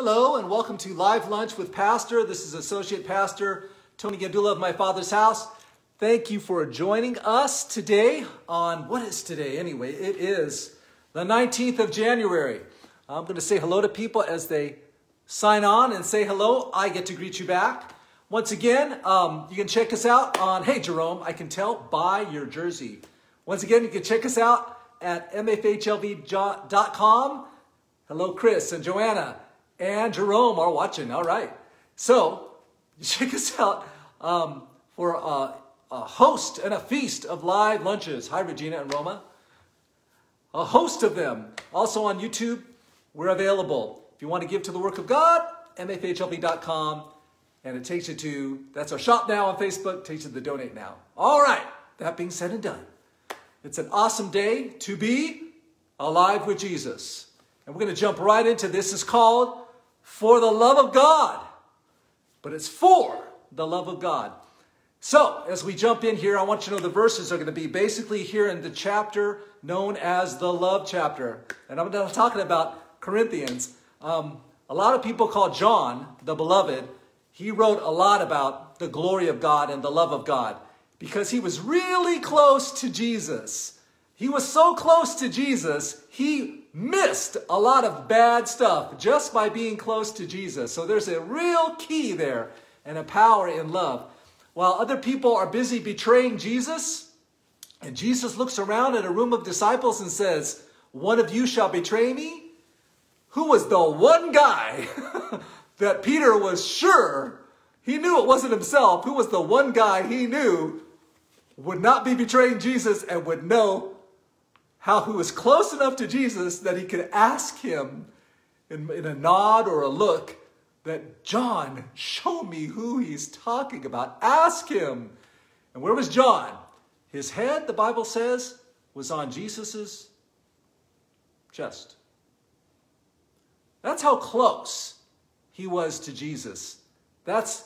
Hello and welcome to Live Lunch with Pastor. This is Associate Pastor Tony Gandula of My Father's House. Thank you for joining us today on, what is today anyway? It is the 19th of January. I'm going to say hello to people as they sign on and say hello. I get to greet you back. Once again, um, you can check us out on, hey Jerome, I can tell by your jersey. Once again, you can check us out at mfhlv.com. Hello, Chris and Joanna and Jerome are watching. All right. So check us out um, for a, a, host and a feast of live lunches. Hi, Regina and Roma. A host of them. Also on YouTube, we're available. If you want to give to the work of God, mfhlv.com. And it takes you to, that's our shop now on Facebook, takes you to the donate now. All right. That being said and done. It's an awesome day to be alive with Jesus. And we're going to jump right into this. It's called for the love of God. But it's for the love of God. So, as we jump in here, I want you to know the verses are going to be basically here in the chapter known as the love chapter. And I'm talking about Corinthians. Um, a lot of people call John the beloved. He wrote a lot about the glory of God and the love of God because he was really close to Jesus. He was so close to Jesus, he missed a lot of bad stuff just by being close to Jesus. So there's a real key there and a power in love. While other people are busy betraying Jesus, and Jesus looks around at a room of disciples and says, One of you shall betray me. Who was the one guy that Peter was sure he knew it wasn't himself? Who was the one guy he knew would not be betraying Jesus and would know how he was close enough to Jesus that he could ask him in, in a nod or a look that, John, show me who he's talking about. Ask him. And where was John? His head, the Bible says, was on Jesus's chest. That's how close he was to Jesus. That's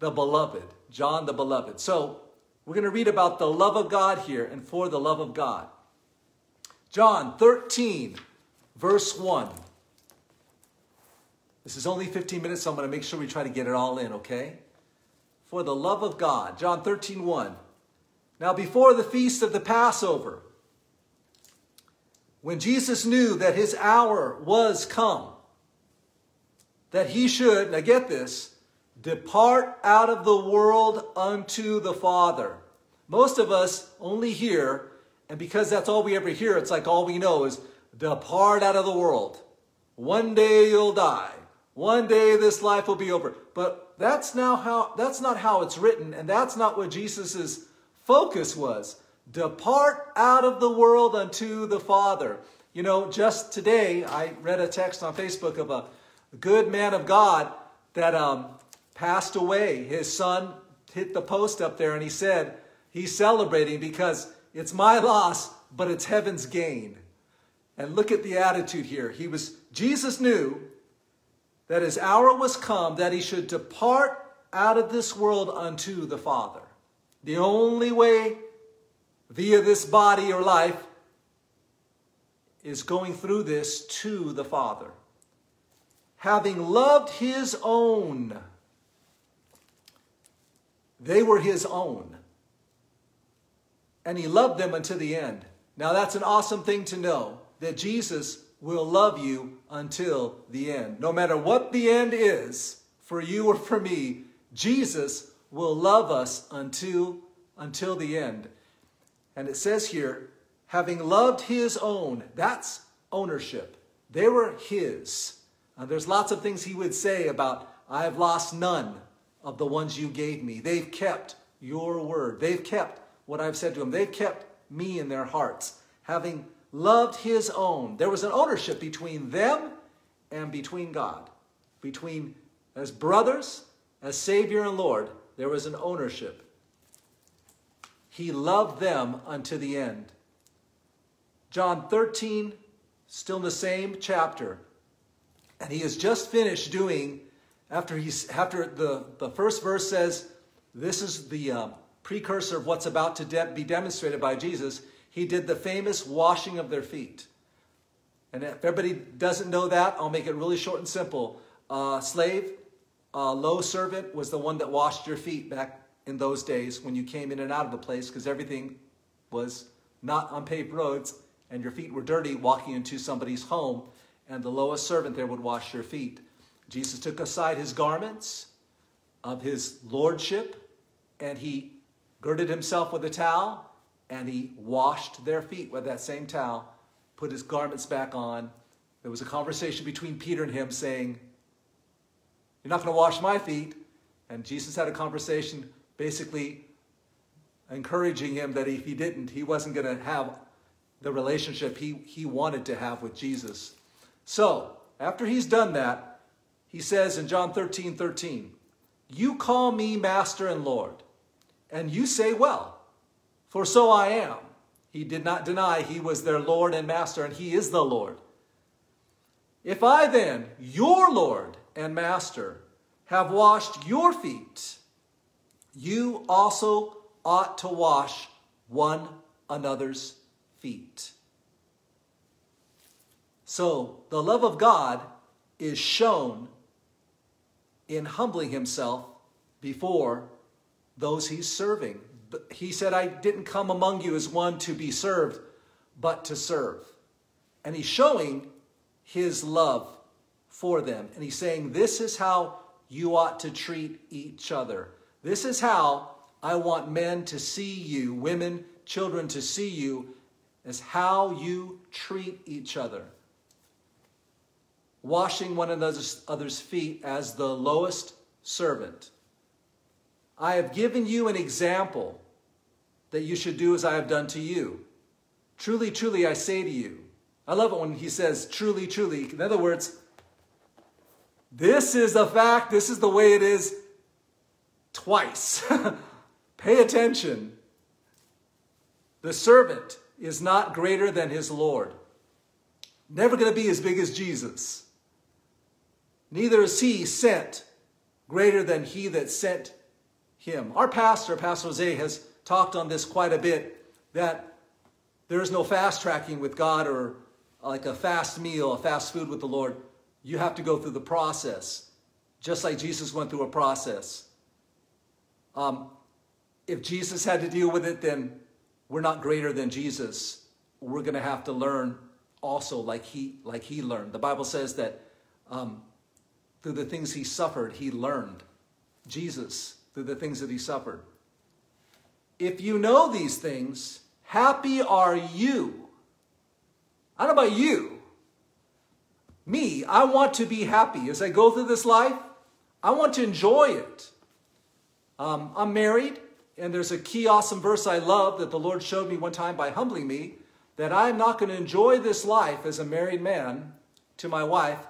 the beloved, John the beloved. So we're going to read about the love of God here and for the love of God. John 13, verse 1. This is only 15 minutes, so I'm going to make sure we try to get it all in, okay? For the love of God. John 13, 1. Now, before the feast of the Passover, when Jesus knew that his hour was come, that he should, now get this, depart out of the world unto the Father. Most of us only hear and because that's all we ever hear, it's like all we know is depart out of the world. One day you'll die. One day this life will be over. But that's now how that's not how it's written, and that's not what Jesus's focus was. Depart out of the world unto the Father. You know, just today I read a text on Facebook of a good man of God that um, passed away. His son hit the post up there and he said he's celebrating because it's my loss, but it's heaven's gain. And look at the attitude here. He was, Jesus knew that his hour was come that he should depart out of this world unto the Father. The only way via this body or life is going through this to the Father. Having loved his own, they were his own and he loved them until the end. Now that's an awesome thing to know, that Jesus will love you until the end. No matter what the end is, for you or for me, Jesus will love us until, until the end. And it says here, having loved his own, that's ownership. They were his. There's lots of things he would say about, I have lost none of the ones you gave me. They've kept your word. They've kept what I've said to them. They've kept me in their hearts, having loved his own. There was an ownership between them and between God. Between as brothers, as Savior and Lord, there was an ownership. He loved them unto the end. John 13, still in the same chapter. And he has just finished doing, after he's after the, the first verse says, this is the uh, precursor of what's about to de be demonstrated by Jesus, he did the famous washing of their feet. And if everybody doesn't know that, I'll make it really short and simple. uh, slave, uh, low servant was the one that washed your feet back in those days when you came in and out of the place because everything was not on paved roads and your feet were dirty walking into somebody's home and the lowest servant there would wash your feet. Jesus took aside his garments of his lordship and he girded himself with a towel and he washed their feet with that same towel, put his garments back on. There was a conversation between Peter and him saying, You're not going to wash my feet. And Jesus had a conversation basically encouraging him that if he didn't, he wasn't going to have the relationship he, he wanted to have with Jesus. So, after he's done that, he says in John 13 13, You call me Master and Lord, and you say, Well, for so I am. He did not deny he was their Lord and Master, and he is the Lord. If I then, your Lord and Master, have washed your feet, you also ought to wash one another's feet. So the love of God is shown in humbling himself before those he's serving. He said, I didn't come among you as one to be served, but to serve. And he's showing his love for them. And he's saying, This is how you ought to treat each other. This is how I want men to see you, women, children to see you, as how you treat each other. Washing one another's other's feet as the lowest servant. I have given you an example that you should do as I have done to you. Truly, truly, I say to you. I love it when he says, truly, truly. In other words, this is a fact, this is the way it is twice. Pay attention. The servant is not greater than his Lord. Never going to be as big as Jesus. Neither is he sent greater than he that sent him. Our pastor, Pastor Jose, has talked on this quite a bit that there is no fast tracking with God or like a fast meal, a fast food with the Lord. You have to go through the process, just like Jesus went through a process. Um, if Jesus had to deal with it, then we're not greater than Jesus. We're going to have to learn also like he, like he learned. The Bible says that um, through the things he suffered, he learned. Jesus, through the things that he suffered. If you know these things, happy are you. I don't know about you. Me, I want to be happy. As I go through this life, I want to enjoy it. Um, I'm married. And there's a key awesome verse I love that the Lord showed me one time by humbling me that I'm not going to enjoy this life as a married man to my wife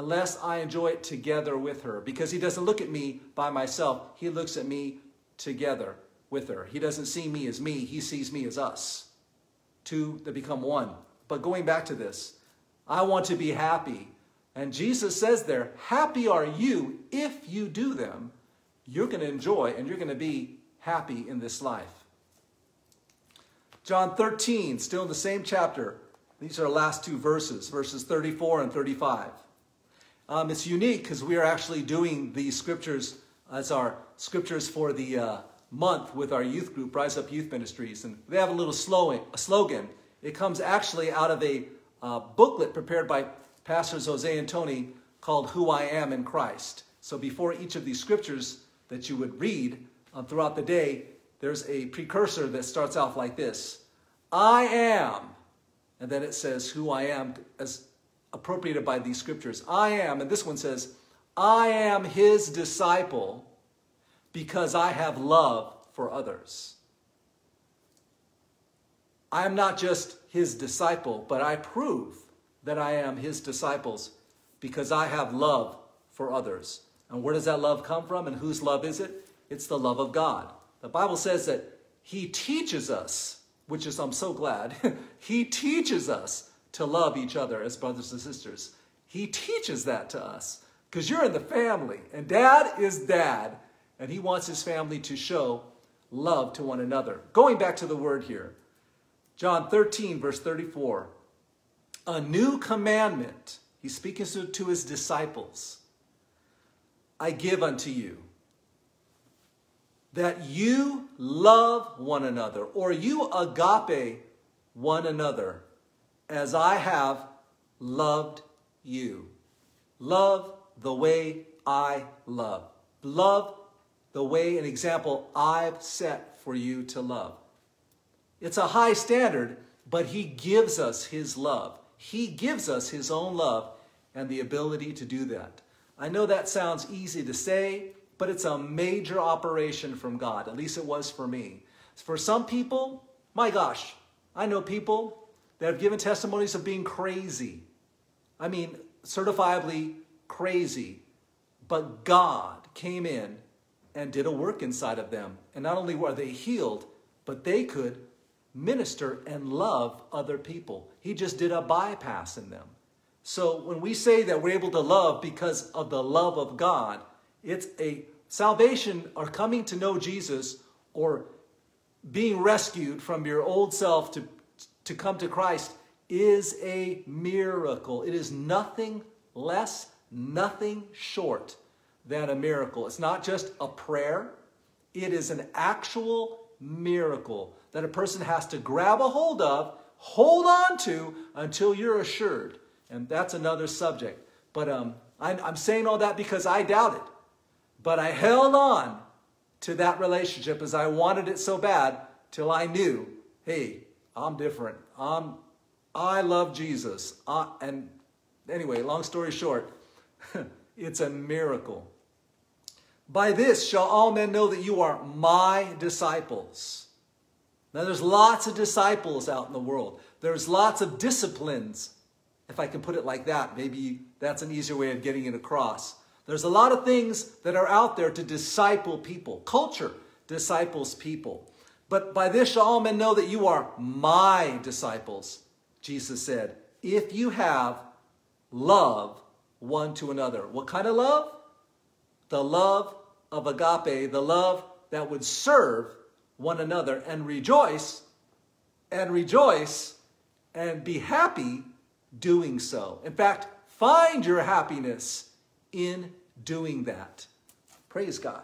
unless I enjoy it together with her. Because he doesn't look at me by myself, he looks at me together with her. He doesn't see me as me, he sees me as us. Two that become one. But going back to this, I want to be happy. And Jesus says there, happy are you if you do them. You're going to enjoy and you're going to be happy in this life. John 13, still in the same chapter. These are the last two verses, verses 34 and 35. Um, it's unique because we are actually doing these scriptures as our scriptures for the uh, month with our youth group, Rise Up Youth Ministries. And they have a little a slogan. It comes actually out of a uh, booklet prepared by Pastors Jose and Tony called Who I Am in Christ. So before each of these scriptures that you would read, um, throughout the day, there's a precursor that starts off like this I am. And then it says who I am as appropriated by these scriptures. I am. And this one says, I am his disciple because I have love for others. I am not just his disciple, but I prove that I am his disciples because I have love for others. And where does that love come from and whose love is it? It's the love of God. The Bible says that he teaches us, which is, I'm so glad, he teaches us to love each other as brothers and sisters. He teaches that to us because you're in the family and dad is dad and he wants his family to show love to one another. Going back to the word here, John 13, verse 34. A new commandment, he's speaking to his disciples. I give unto you that you love one another, or you agape one another, as I have loved you. Love the way I love. Love the way and example I've set for you to love. It's a high standard, but He gives us His love. He gives us His own love and the ability to do that. I know that sounds easy to say, but it's a major operation from God. At least it was for me. For some people, my gosh, I know people that have given testimonies of being crazy. I mean, certifiably crazy. But God came in and did a work inside of them. And not only were they healed, but they could minister and love other people. He just did a bypass in them. So when we say that we're able to love because of the love of God, it's a salvation or coming to know Jesus or being rescued from your old self to, to come to Christ is a miracle. It is nothing less, nothing short than a miracle. It's not just a prayer, it is an actual miracle that a person has to grab a hold of, hold on to until you're assured. And that's another subject. But um, I'm, I'm saying all that because I doubted. But I held on to that relationship as I wanted it so bad till I knew, hey, I'm different. I'm, I love Jesus. I, and anyway, long story short, it's a miracle. By this shall all men know that you are my disciples. Now, there's lots of disciples out in the world. There's lots of disciplines, if I can put it like that. Maybe that's an easier way of getting it across. There's a lot of things that are out there to disciple people. Culture disciples people. But by this shall all men know that you are my disciples, Jesus said, if you have love one to another. What kind of love? The love of agape, the love that would serve one another and rejoice and rejoice and be happy doing so. In fact, find your happiness in doing that. Praise God.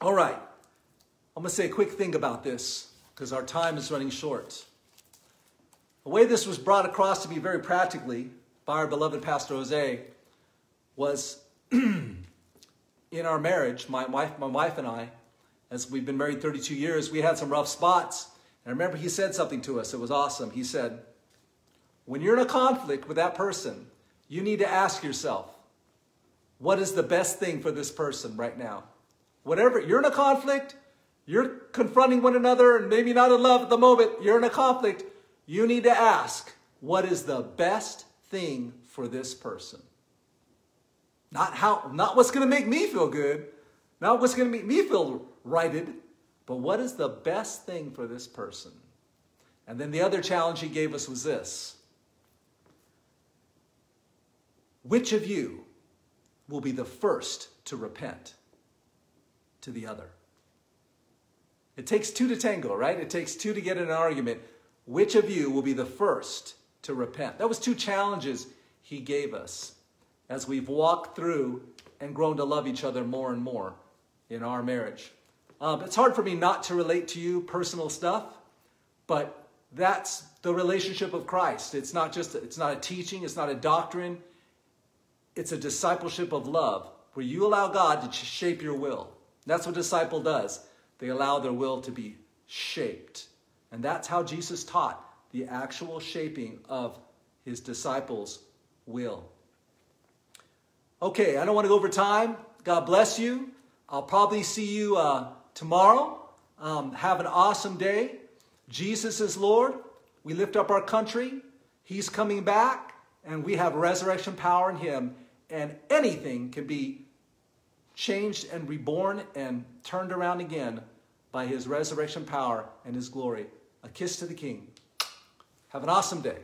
All right. I'm going to say a quick thing about this because our time is running short. The way this was brought across to me very practically by our beloved Pastor Jose was in our marriage, my wife, my wife and I, as we've been married 32 years, we had some rough spots. And I remember he said something to us. It was awesome. He said, when you're in a conflict with that person, you need to ask yourself, what is the best thing for this person right now? Whatever, you're in a conflict, you're confronting one another and maybe not in love at the moment, you're in a conflict, you need to ask, what is the best thing for this person? Not how, not what's going to make me feel good, not what's going to make me feel righted, but what is the best thing for this person? And then the other challenge he gave us was this. Which of you will be the first to repent to the other. It takes two to tango, right? It takes two to get in an argument. Which of you will be the first to repent? That was two challenges he gave us as we've walked through and grown to love each other more and more in our marriage. Um, it's hard for me not to relate to you personal stuff, but that's the relationship of Christ. It's not just, it's not a teaching, it's not a doctrine, it's a discipleship of love where you allow God to shape your will. That's what disciple does. They allow their will to be shaped. And that's how Jesus taught the actual shaping of his disciples' will. Okay, I don't want to go over time. God bless you. I'll probably see you uh, tomorrow. Um, have an awesome day. Jesus is Lord. We lift up our country. He's coming back, and we have resurrection power in him and anything can be changed and reborn and turned around again by his resurrection power and his glory. A kiss to the King. Have an awesome day.